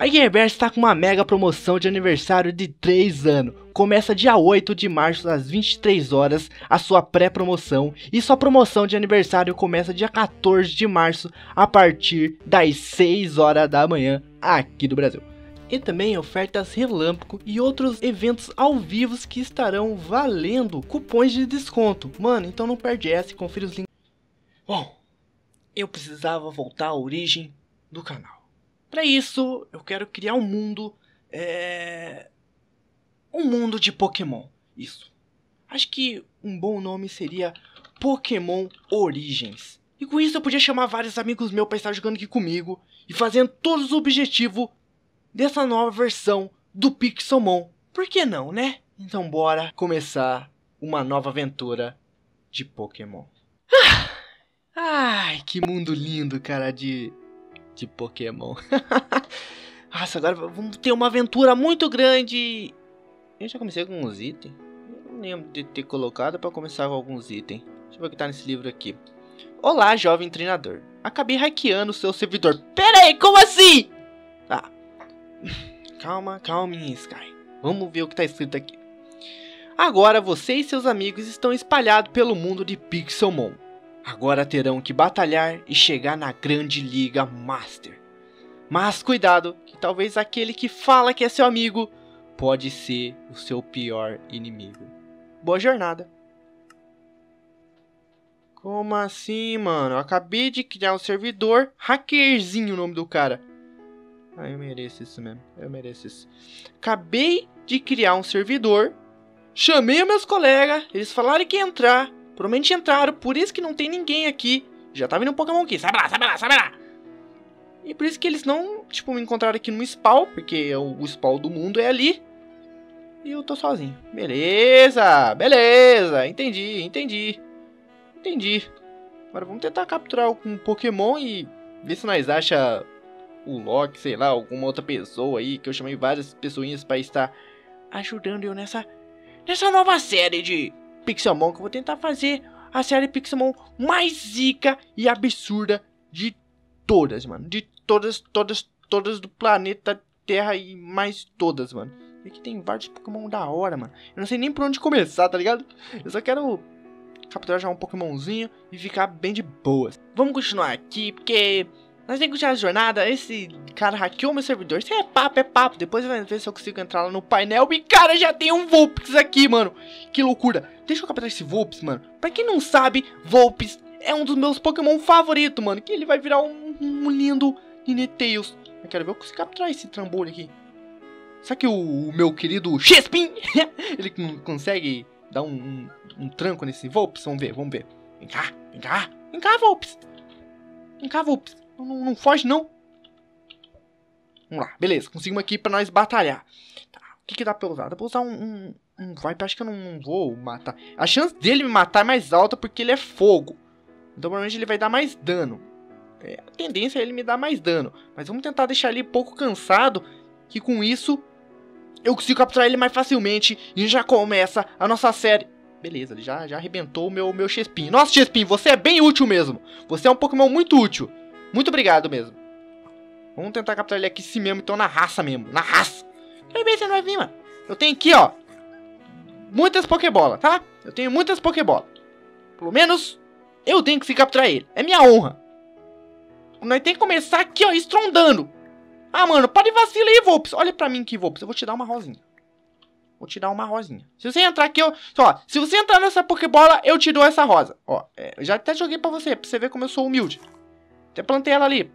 A Gearbest está com uma mega promoção de aniversário de 3 anos. Começa dia 8 de março às 23 horas a sua pré-promoção e sua promoção de aniversário começa dia 14 de março a partir das 6 horas da manhã aqui do Brasil. E também ofertas relâmpago e outros eventos ao vivo que estarão valendo cupons de desconto. Mano, então não perde essa e confira os links. Bom, eu precisava voltar à origem do canal. Para isso, eu quero criar um mundo. É... Um mundo de Pokémon. Isso. Acho que um bom nome seria Pokémon Origins. E com isso eu podia chamar vários amigos meus para estar jogando aqui comigo e fazendo todos os objetivos dessa nova versão do Pixelmon. Por que não, né? Então bora começar uma nova aventura de Pokémon. Ai, que mundo lindo, cara, de de Pokémon. Nossa, agora vamos ter uma aventura muito grande. Eu já comecei com uns itens. Eu não lembro de ter colocado para começar com alguns itens. Deixa eu ver o que tá nesse livro aqui. Olá, jovem treinador. Acabei hackeando o seu servidor. Pera aí, como assim? Tá. Calma, calma, Sky. Vamos ver o que tá escrito aqui. Agora você e seus amigos estão espalhados pelo mundo de Pixelmon. Agora terão que batalhar e chegar na grande liga Master. Mas cuidado, que talvez aquele que fala que é seu amigo pode ser o seu pior inimigo. Boa jornada. Como assim, mano? Eu acabei de criar um servidor, hackerzinho o nome do cara. Ah, eu mereço isso mesmo. Eu mereço isso. Acabei de criar um servidor. Chamei meus colegas, eles falaram que ia entrar. Provavelmente entraram, por isso que não tem ninguém aqui. Já tá vindo um Pokémon aqui, sabe lá, sabe lá, sabe lá. E por isso que eles não, tipo, me encontraram aqui no spawn, porque o, o spawn do mundo é ali. E eu tô sozinho. Beleza, beleza, entendi, entendi. Entendi. Agora vamos tentar capturar um Pokémon e ver se nós acha o Loki, sei lá, alguma outra pessoa aí, que eu chamei várias pessoinhas para estar ajudando eu nessa, nessa nova série de Pixelmon, que eu vou tentar fazer a série Pixelmon mais zica e absurda de todas, mano. De todas, todas, todas do planeta Terra e mais todas, mano. E aqui tem vários Pokémon da hora, mano. Eu não sei nem por onde começar, tá ligado? Eu só quero capturar já um Pokémonzinho e ficar bem de boas. Vamos continuar aqui, porque nós continuar a jornada. Esse cara hackeou meu servidor. Isso é papo, é papo. Depois vai ver se eu consigo entrar lá no painel. E cara, já tem um Vulpix aqui, mano. Que loucura. Deixa eu capturar esse Vulpix, mano. Pra quem não sabe, Vulpix é um dos meus Pokémon favoritos, mano. Que ele vai virar um, um lindo Ninetales. Eu quero ver eu consigo capturar esse trambolho aqui. Será que o, o meu querido Chespin, ele consegue dar um, um, um, tranco nesse Vulpix? Vamos ver, vamos ver. Vem cá, vem cá. Vem cá, Vulpix. Vem cá, Vulpix. Não, não foge, não. Vamos lá, beleza. Conseguimos aqui pra nós batalhar. Tá, o que, que dá pra usar? Dá pra usar um, um, um Viper. Acho que eu não, não vou matar. A chance dele me matar é mais alta porque ele é fogo. Então provavelmente ele vai dar mais dano. É, a tendência é ele me dar mais dano. Mas vamos tentar deixar ele pouco cansado. Que com isso eu consigo capturar ele mais facilmente. E já começa a nossa série. Beleza, ele já, já arrebentou o meu, meu Chespin. Nossa, Chespin, você é bem útil mesmo. Você é um Pokémon muito útil. Muito obrigado mesmo. Vamos tentar capturar ele aqui sim mesmo, então na raça mesmo. Na raça. Quero ver se ele vai vir, mano. Eu tenho aqui, ó. Muitas Pokébolas, tá? Eu tenho muitas Pokébolas. Pelo menos eu tenho que se capturar ele. É minha honra. Nós tem que começar aqui, ó, estrondando. Ah, mano, pode vacilar aí, Volps. Olha pra mim aqui, Volps. Eu vou te dar uma rosinha. Vou te dar uma rosinha. Se você entrar aqui, ó, ó, se você entrar nessa Pokébola, eu te dou essa rosa. Ó, é, eu já até joguei pra você, pra você ver como eu sou humilde. Até plantei ela ali.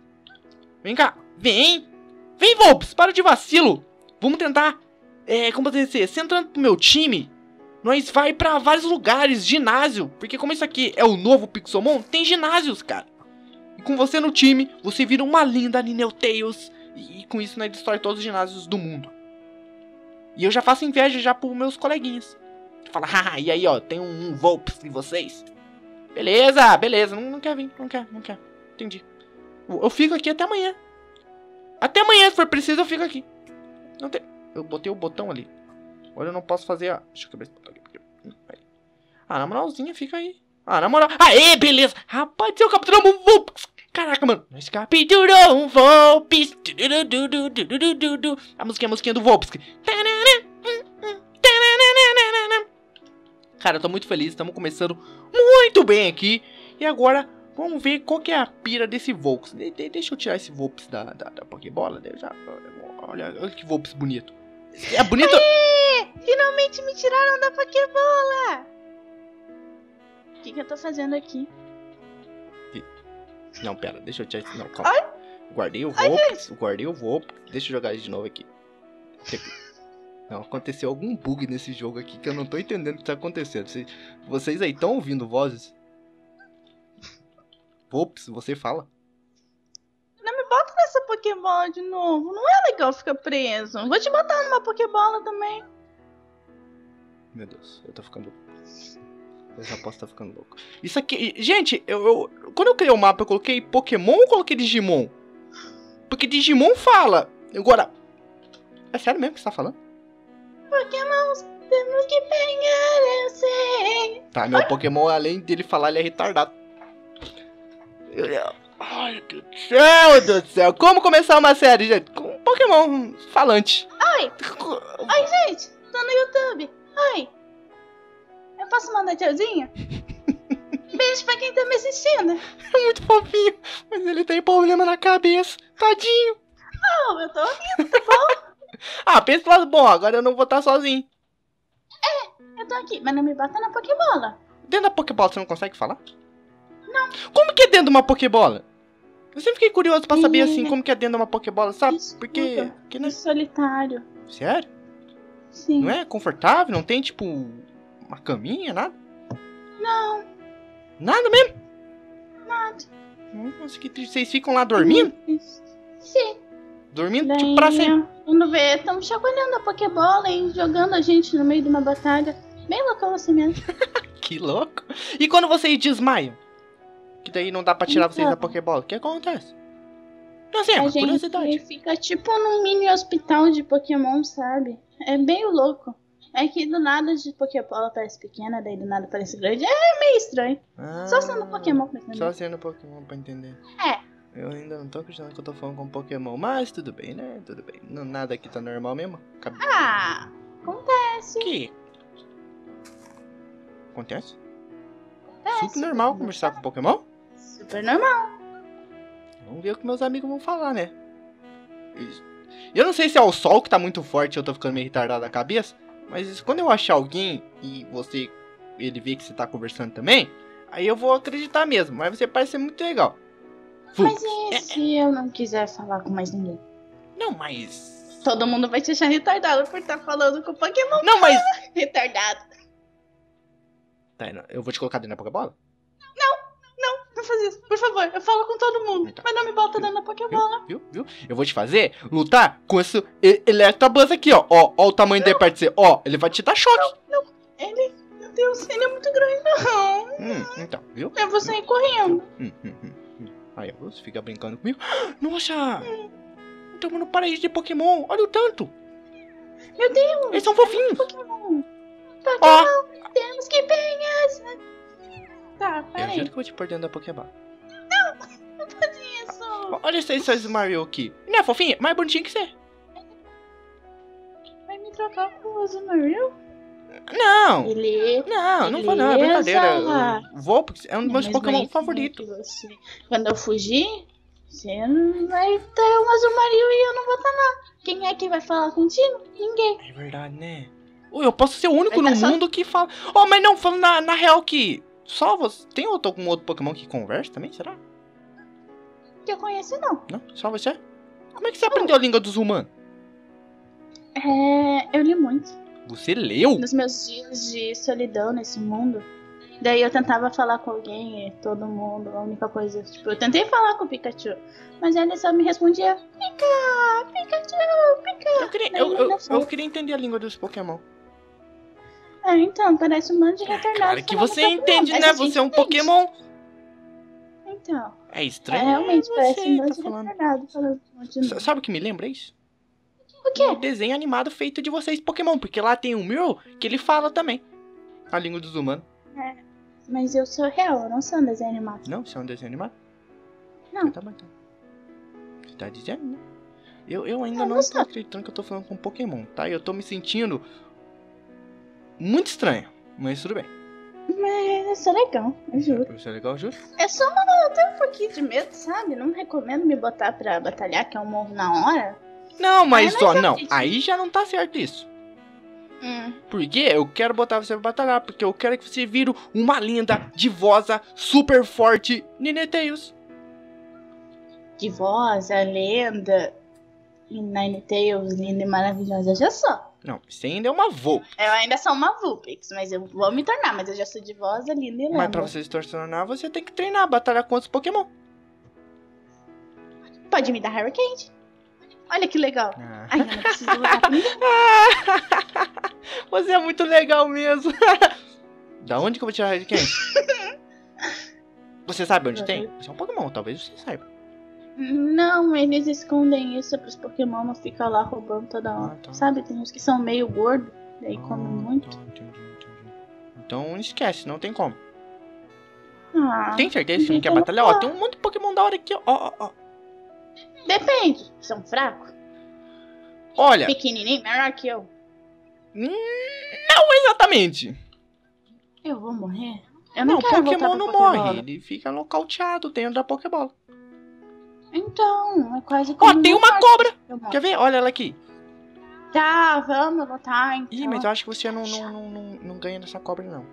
Vem cá. Vem. Vem, Volps. Para de vacilo. Vamos tentar. É, como poder dizer? Você entrando pro meu time, nós vai para vários lugares, ginásio. Porque como isso aqui é o novo Pixelmon, tem ginásios, cara. E com você no time, você vira uma linda Ninetales. E, e com isso, nós destrói todos os ginásios do mundo. E eu já faço inveja já pros meus coleguinhas. Fala, haha, e aí, ó, tem um, um Volps em vocês. Beleza, beleza. Não, não quer vir, não quer, não quer. Entendi. Eu fico aqui até amanhã. Até amanhã, se for preciso, eu fico aqui. Não tem... Eu botei o botão ali. Agora eu não posso fazer a... Deixa eu quebrar esse botão aqui. Ah, na moralzinha, fica aí. Ah, na moral... Aê, beleza! Rapaz, eu capturamos um Vulpix! Caraca, mano. Nós capturou um. Du-du-du-du-du-du-du-du. A musiquinha, a musiquinha do Volpes. Cara, eu tô muito feliz. Estamos começando muito bem aqui. E agora, vamos ver qual que é a pira desse Volks. De- de- deixa eu tirar esse Volps da, da, da Pokébola. Eu já- olha, olha que Volps bonito. É bonito? Ê, finalmente me tiraram da Pokébola! O que, que eu tô fazendo aqui? Não, pera, deixa eu tirar esse. Não, calma. Guardei o Volps, guardei o Volps. Deixa eu jogar ele de novo aqui. Não, aconteceu algum bug nesse jogo aqui que eu não tô entendendo o que tá acontecendo. Vocês, vocês aí estão ouvindo vozes? Volps, você fala. Não me bota nessa Pokébola de novo. Não é legal ficar preso. Vou te botar numa Pokébola também. Meu Deus, eu tô ficando. Já posso estar ficando louco. Isso aqui. Gente, eu, eu- quando eu criei o mapa, eu coloquei Pokémon ou coloquei Digimon? Porque Digimon fala. Agora. É sério mesmo que você tá falando? Pokémons, temos que pegar, eu sei. Tá, meu Pokémon, além dele falar, ele é retardado. Ai, meu Deus do céu, meu Deus do céu. Como começar uma série, gente? Com um Pokémon falante. Ai, ai, gente, tô no YouTube. Ai, eu posso mandar tchauzinho? Beijo pra quem tá me assistindo. É muito fofinho, mas ele tem problema na cabeça. Tadinho. Oh, eu tô ouvindo, tá bom? Ah, pensa lado bom, agora eu não vou estar sozinho. Eu tô aqui, mas não me bota na Pokébola. Dentro da Pokébola você não consegue falar? Não. Como que é dentro de uma Pokébola? Eu sempre fiquei curioso pra saber assim, como que é dentro de uma Pokébola, sabe? Porque. porque não É solitário. Sério? Sim. Não é confortável? Não tem, tipo, uma caminha, nada? Não, Nada mesmo? nada. Nossa, que triste. Vocês ficam lá dormindo? Sim. Dormindo, Daí, tipo, pra sempre. quando vê, estão chacoalhando a Pokébola e jogando a gente no meio de uma batalha. Bem loucão assim mesmo. Que louco. E quando vocês desmaiam? Que daí não dá pra tirar vocês da Então. Pokébola. O que acontece? Não sei, é a uma curiosidade. fica tipo num mini hospital de Pokémon, sabe? É bem louco. É que do nada de Pokébola parece pequena, daí do nada parece grande. É meio estranho. Só sendo Ah, Pokémon pra entender. Só sendo Pokémon pra entender. É. Eu ainda não tô acreditando que eu tô falando com Pokémon, mas tudo bem, né? Tudo bem. Não, nada aqui tá normal mesmo. Ah, acontece. que? Acontece? acontece. Super normal conversar com Pokémon? Super normal. Vamos ver o que meus amigos vão falar, né? Eu não sei se é o sol que tá muito forte e eu tô ficando meio retardado da cabeça, mas quando eu achar alguém e você ele vê que você tá conversando também, aí eu vou acreditar mesmo, mas você parece ser muito legal. Mas e se eu não quiser falar com mais ninguém? Não, mas. Todo mundo vai te achar retardado por estar falando com Pokémon Não, mas. retardado. Tá, eu vou te colocar dentro da Pokébola? Não faz isso, por favor. Eu falo com todo mundo. Tá. Mas não me bota dentro da Pokébola. Viu? Viu? Eu vou te fazer lutar com esse Electabuzz aqui, ó. Ó, ó o tamanho dele perto de você. Ó, ele vai te dar choque. Ele. Meu Deus, ele é muito grande, não. Hum, então, viu? Eu vou sair correndo. Hum, hum, hum, hum. Aí, ó, você fica brincando comigo. Nossa! Estamos no paraíso de Pokémon. Olha o tanto. Meu Deus, Eles são fofinhos. Pokémon. Ó, Pokémon, temos que pegar. Essa- Tá, eu peraí. juro que eu vou te pôr dentro da Pokéball. Não faz isso. Olha esse, esse Mario aqui. Não é fofinho? Mais bonitinho que você. Vai me trocar com o Azumarill? Não. Ele. Não, não vou não, é Beleza. brincadeira. Eu vou, porque é um dos meus Mas Pokémon bem, favoritos. você- Quando eu fugir, você não vai ter um Azumarill e eu não vou estar lá. Quem é que vai falar contigo? Ninguém. É verdade, né? Eu posso ser o único no tá só- mundo que fala. Oh, mas não, falando na, na real que. Só você. Tem outro, algum outro Pokémon que conversa também? Será? Que eu conheço, não. Não? Só você? Como é que você aprendeu a língua dos humanos? É, eu li muito. Você leu? Nos meus dias de solidão nesse mundo. Daí eu tentava falar com alguém e todo mundo, a única coisa, tipo, eu tentei falar com o Pikachu, mas ele só me respondia Pika, Pikachu, Pika. Eu queria, Daí eu, eu, eu queria entender a língua dos Pokémon. Ah, então, parece um monte de retardado. Cara, que falando você Pokémon, entende, né? Você é um entende. Pokémon. Então, É é, estranho. realmente você parece um tá de falando. falando um monte de. Sabe o que me lembra isso? O quê? Um desenho animado feito de vocês Pokémon, porque lá tem o meu que ele fala também. A língua dos humanos. Mas eu sou real, eu não sou um desenho animado. Não, isso é um desenho animado? Não. Você tá batendo. Você tá dizendo, né? Eu, eu ainda Eu não não tô acreditando que eu tô falando com Pokémon, tá? Eu tô me sentindo muito estranho. Mas tudo bem. Mas isso é legal, eu juro. Isso é legal, juro. É só uma, eu tenho um pouquinho de medo, sabe? Não recomendo me botar pra batalhar, que é um morro na hora. Não, mas mas ó, eu não. acredito. Aí já não tá certo isso. Hum. Porque eu quero botar você pra batalhar. Porque eu quero que você vire uma linda, divosa, super forte Ninetales. De voz, a lenda. E Ninetales, linda e maravilhosa, já sou. Não, você ainda é uma Volp. Eu ainda sou uma Vulpix, mas eu vou me tornar, mas eu já sou de voz, e lenda. Mas pra você se tornar, você tem que treinar, batalhar contra os Pokémon. Pode me dar Hurricane. Olha que legal. Ah. Ai, eu não preciso. Você é muito legal mesmo. da onde que eu vou tirar quem? Você sabe onde tem? Você é um Pokémon, talvez você saiba. Não, eles escondem isso pros Pokémon não ficar lá roubando toda hora. Ah, tá. Sabe, tem uns que são meio gordos, daí comem Ah, muito. tá, entendi, entendi. Então esquece, não tem como. Ah, Tem certeza que não quer então batalhar? Ó, tem um monte de Pokémon da hora aqui, ó, ó, ó. Depende. São fracos? Olha, Pequenininho, menor que eu. não exatamente. Eu vou morrer? Eu Não, não, Pokémon não Pokébola. morre, ele fica nocauteado dentro da Pokébola. Então, é quase Ó, como tem um uma cobra. Eu. Quer ver? Olha ela aqui. Tá, vamos lutar então. Ih, mas eu acho que você não, não, não, não, não ganha dessa cobra, não.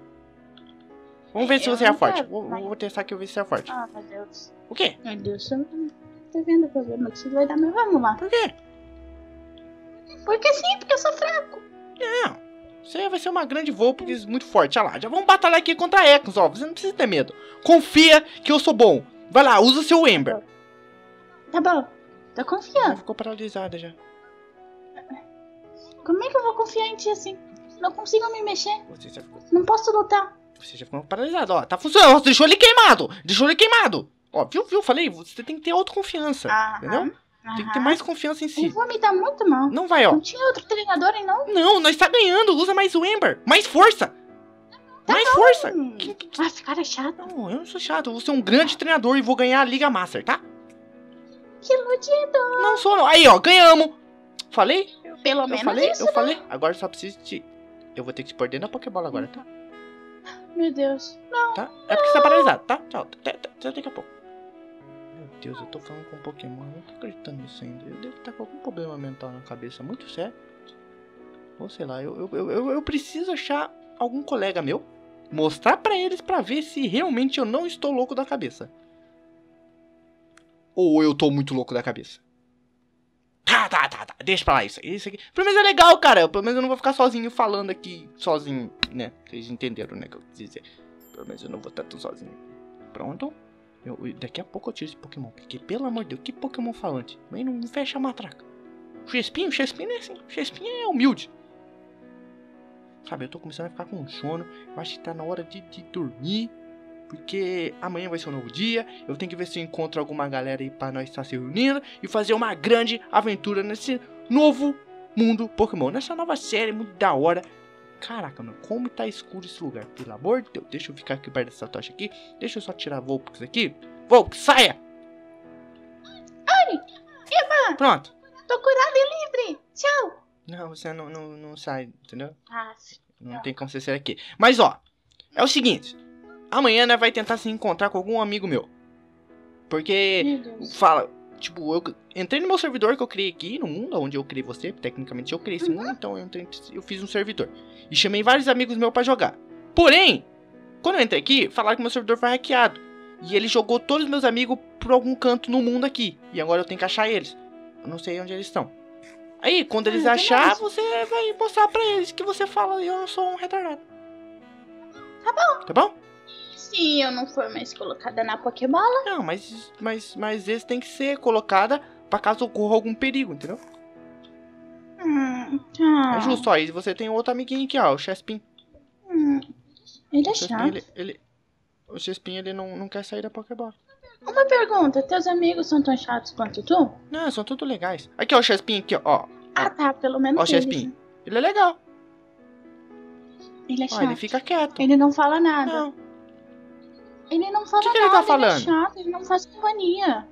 Vamos ver se Eu você é forte. quero, Vou, mas- vou testar aqui e ver se você é forte. Ah, meu Deus. O quê? Meu Deus, eu não tô vendo o problema que isso vai dar, mas vamos lá. Por quê? Porque sim, porque eu sou fraco. Não. Você vai ser uma grande Vulpix muito forte. Olha lá, já vamos batalhar aqui contra a Ekans, ó. Você não precisa ter medo. Confia que eu sou bom. Vai lá, usa seu Ember. Tá bom, tô Ela confiando. ficou paralisada já. Como é que eu vou confiar em ti assim? Não consigo me mexer, Você já ficou, não posso lutar. você já ficou paralisada, ó. Tá funcionando. Ó, Deixou ele queimado. Deixou ele queimado. Ó, viu, viu? Falei, você tem que ter autoconfiança. Aham, Entendeu? Tem que ter aham. mais confiança em Eu si. vou me dar muito mal. Não vai, ó. Não tinha outro treinador e não? Não, nós tá ganhando. Usa mais o Ember. Mais força. Mais força. Hum. Que- que- Ah, esse cara é chato. Não, eu não sou chato. Eu vou ser um grande treinador e vou ganhar a Liga Master, tá? Que iludido. Não sou, não. Aí, ó, ganhamos. Falei? Pelo Eu menos falei? isso, Eu né? falei? Agora só preciso de. Eu vou ter que te pôr dentro da Pokébola agora, tá? Meu Deus. Tá? É porque você tá paralisado, tá? Tchau. Até, daqui a pouco. Meu Deus, eu tô falando com um Pokémon. Eu não tô acreditando nisso ainda. Eu devo estar com algum problema mental na cabeça muito sério. Ou sei lá, eu, eu, eu, eu, eu preciso achar algum colega meu. Mostrar pra eles pra ver se realmente eu não estou louco da cabeça. Ou eu tô muito louco da cabeça. Tá, tá, tá, tá. Deixa pra lá isso. Isso aqui. Pelo menos é legal, cara. Pelo menos eu não vou ficar sozinho falando aqui. Sozinho, né? Vocês entenderam, né? Que eu quis dizer. Pelo menos eu não vou estar tão sozinho. Pronto. Eu- daqui a pouco eu tiro esse Pokémon. Porque, pelo amor de Deus, que Pokémon falante. Mas não fecha a matraca. O Chespinho, o Chespinho é assim. O Chespinho é humilde. Sabe, eu tô começando a ficar com sono. Eu acho que tá na hora de, de dormir. Porque amanhã vai ser um novo dia. Eu tenho que ver se eu encontro alguma galera aí pra nós estar se reunindo. E fazer uma grande aventura nesse novo mundo Pokémon. Nessa nova série muito da hora. Caraca, mano, como tá escuro esse lugar. Pelo amor de Deus. Deixa eu ficar aqui perto dessa tocha aqui. Deixa eu só tirar a Volpix aqui. Volpix, saia! Eba! Pronto. Tô curada e livre. Tchau. Não, você não, não, não sai, entendeu? Ah, Não tem como você sair aqui. Mas ó, é o seguinte. Amanhã nós vai tentar se encontrar com algum amigo meu. Porque fala, tipo, eu entrei no meu servidor que eu criei aqui no mundo, onde eu criei você, tecnicamente eu criei esse mundo, então eu, entrei, eu fiz um servidor. E chamei vários amigos meus pra jogar. Porém, quando eu entrei aqui, falaram que meu servidor foi hackeado. E ele jogou todos os meus amigos por algum canto no mundo aqui. E agora eu tenho que achar eles. Eu não sei onde eles estão. Aí, quando eles Ah, achar, você vai mostrar pra eles que você fala e eu não sou um retardado. Tá bom. Tá bom? Se eu não for mais colocada na Pokébola, Não, mas, mas, mas esse tem que ser colocada pra caso ocorra algum perigo, entendeu? hum, tá. É justo, ó. E você tem outro amiguinho aqui, ó, o Chespin. Hum, ele é O Chespin, chato. ele, ele- o Chespin, ele não, não quer sair da Pokébola. Uma pergunta, teus amigos são tão chatos quanto tu? Não, são tudo legais. Aqui, ó, o Chespin aqui, ó. Ah, tá, pelo menos Ó o Chespin. né? Ele é legal. Ele é Ó, chato. ele fica quieto. Ele não fala nada. Não, Ele não fala que ele nada, tá falando? ele é chato, ele não faz companhia.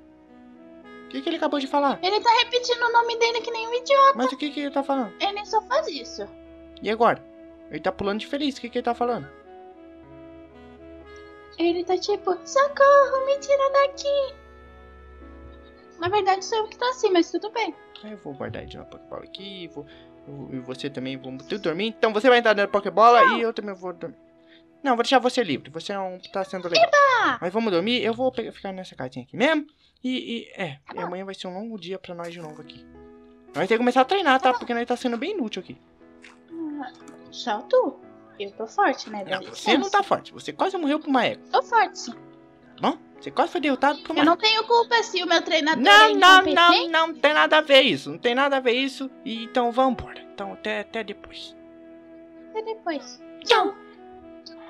que, que ele acabou de falar? Ele tá repetindo o nome dele que nem um idiota. Mas o que, que ele tá falando? Ele só faz isso. E agora? Ele tá pulando de feliz, o que, que ele tá falando? Ele tá tipo, socorro, me tira daqui. Na verdade, sou eu que tô assim, mas tudo bem. Aí eu vou guardar ele na Pokébola aqui, vou, eu- e você também, vamos tudo dormir. Então você vai entrar na Pokébola e eu também vou dormir. Não, vou deixar você livre, você não tá sendo legal. Mas vamos dormir, eu vou pe- ficar nessa casinha aqui mesmo. E, e é, e amanhã vai ser um longo dia pra nós de novo aqui. Nós temos que começar a treinar, tá? Porque nós tá sendo bem inútil aqui. Só tu. Eu tô forte, né? Dá Não, você não tá forte, você quase morreu pro Maego, Tô forte, sim. tá bom? Você quase foi derrotado pro Eu Maego. não tenho culpa se o meu treinador Não, é não, não, incompetente. não tem nada a ver isso. Não tem nada a ver isso. E então vamos embora. Então até, até depois. Até depois. Tchau.